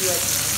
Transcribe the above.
you like